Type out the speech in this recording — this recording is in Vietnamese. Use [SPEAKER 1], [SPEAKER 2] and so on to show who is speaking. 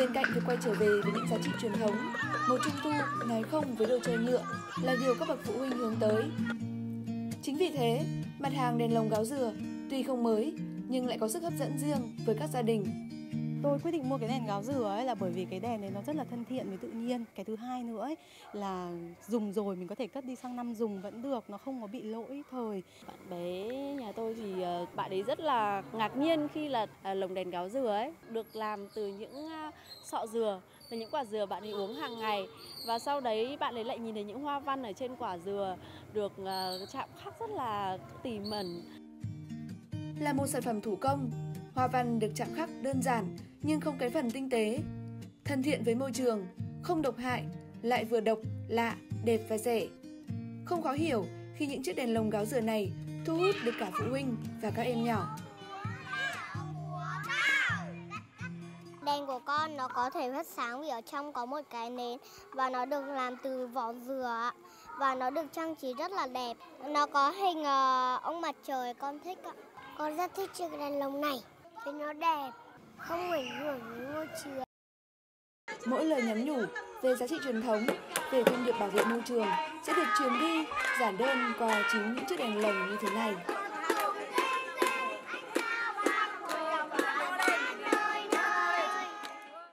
[SPEAKER 1] Bên cạnh việc quay trở về với những giá trị truyền thống, một trung thu nói không với đồ chơi nhựa là điều các bậc phụ huynh hướng tới. Chính vì thế, mặt hàng đèn lồng gáo dừa tuy không mới nhưng lại có sức hấp dẫn riêng với các gia đình.
[SPEAKER 2] Tôi quyết định mua cái đèn gáo dừa ấy là bởi vì cái đèn này nó rất là thân thiện với tự nhiên. Cái thứ hai nữa ấy là dùng rồi mình có thể cất đi sang năm dùng vẫn được, nó không có bị lỗi thời.
[SPEAKER 3] Bạn bé nhà tôi thì ờ, bạn ấy rất là ngạc nhiên khi là à, lồng đèn gáo dừa ấy được làm từ những sọ dừa, từ những quả dừa bạn ấy uống hàng ngày. Và sau đấy bạn ấy lại nhìn thấy những hoa văn ở trên quả dừa được ờ, chạm khắc rất là tỉ mẩn.
[SPEAKER 1] Là một sản phẩm thủ công, hoa văn được chạm khắc đơn giản nhưng không cái phần tinh tế, thân thiện với môi trường, không độc hại, lại vừa độc, lạ, đẹp và rẻ. Không khó hiểu khi những chiếc đèn lồng gáo dừa này thu hút được cả phụ huynh và các em nhỏ
[SPEAKER 4] Đèn của con nó có thể phát sáng vì ở trong có một cái nến và nó được làm từ vỏ dừa và nó được trang trí rất là đẹp. Nó có hình uh, ông mặt trời con thích ạ. Con rất thích chiếc đèn lồng này vì nó đẹp, không ảnh hưởng đến môi trường.
[SPEAKER 1] Mỗi lời nhắn nhủ về giá trị truyền thống, về thông điệp bảo vệ môi trường sẽ được truyền đi giản đơn qua chính những chiếc đèn lồng như thế này.